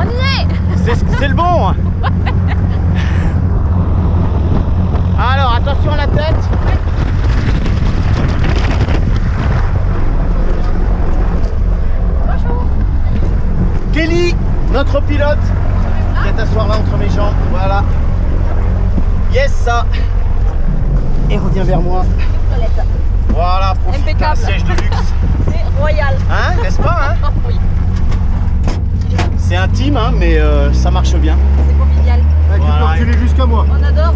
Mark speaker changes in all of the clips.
Speaker 1: On y est
Speaker 2: C'est le bon hein. ouais. Alors, attention à la tête.
Speaker 1: Bonjour.
Speaker 2: Kelly, notre pilote. Ah. Viens t'asseoir là entre mes jambes, voilà. Yes ça. Et reviens vers moi. Voilà, profite d'un siège de luxe.
Speaker 1: C'est royal.
Speaker 2: Hein, n'est-ce pas hein C'est intime, hein, mais euh, ça marche bien.
Speaker 1: c'est convivial.
Speaker 2: Ah, tu Voilà. peux reculer jusqu'à
Speaker 3: moi.
Speaker 1: On adore.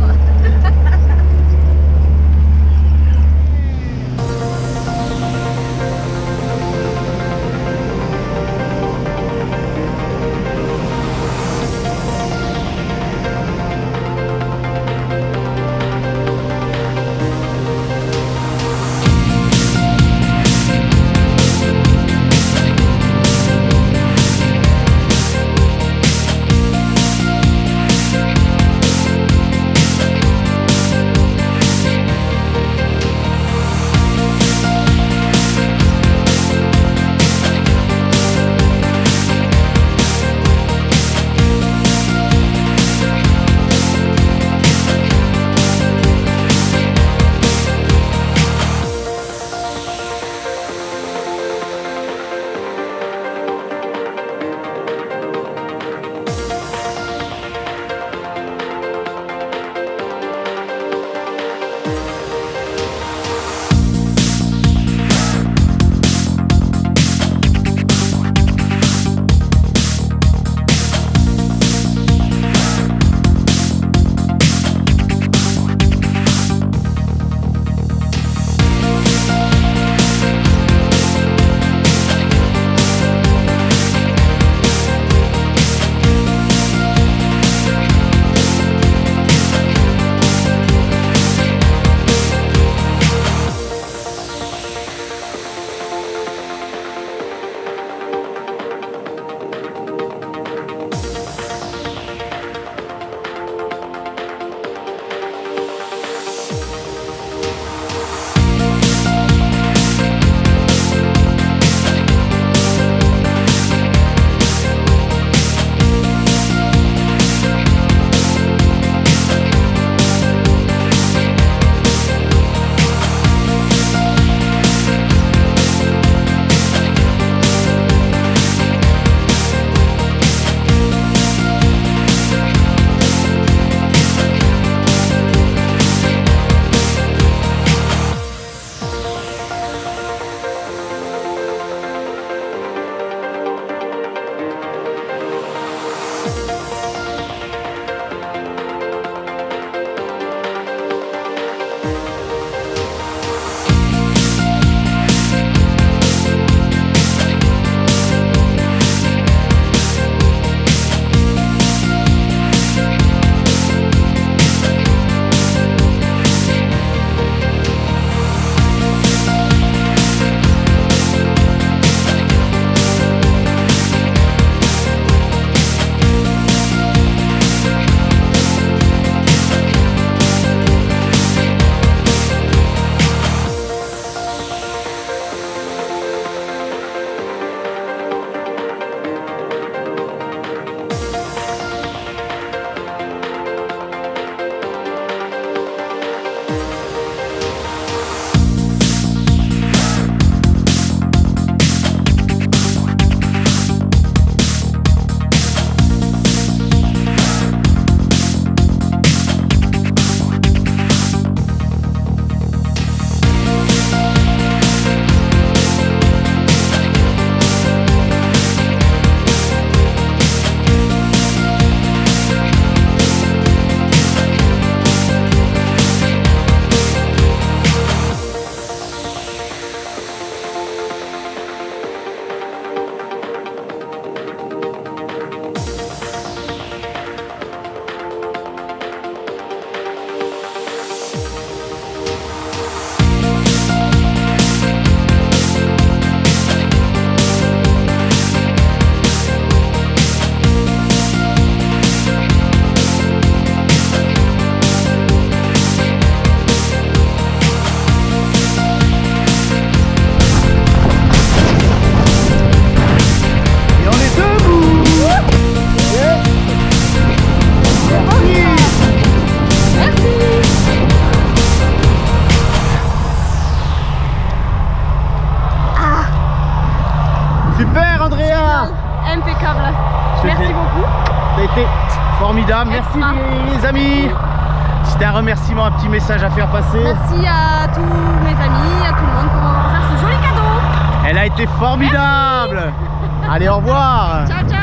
Speaker 1: Impeccable. Merci beaucoup.
Speaker 2: Ça a été formidable. Merci les amis. C'était un remerciement, un petit message à faire passer.
Speaker 1: Merci à tous mes amis, à tout le monde pour m'avoir offert ce joli cadeau.
Speaker 2: Elle a été formidable. Allez, au revoir.
Speaker 1: Ciao, ciao.